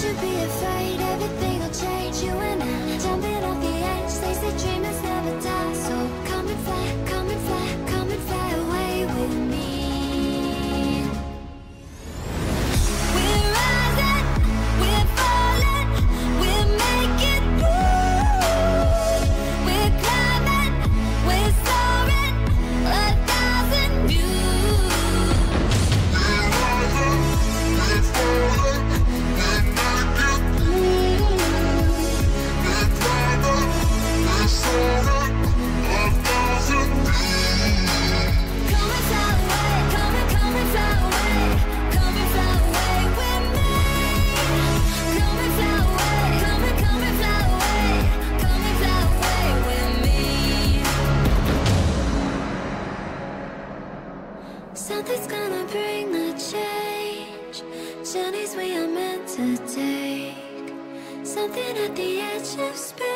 You be afraid, at the edge of space.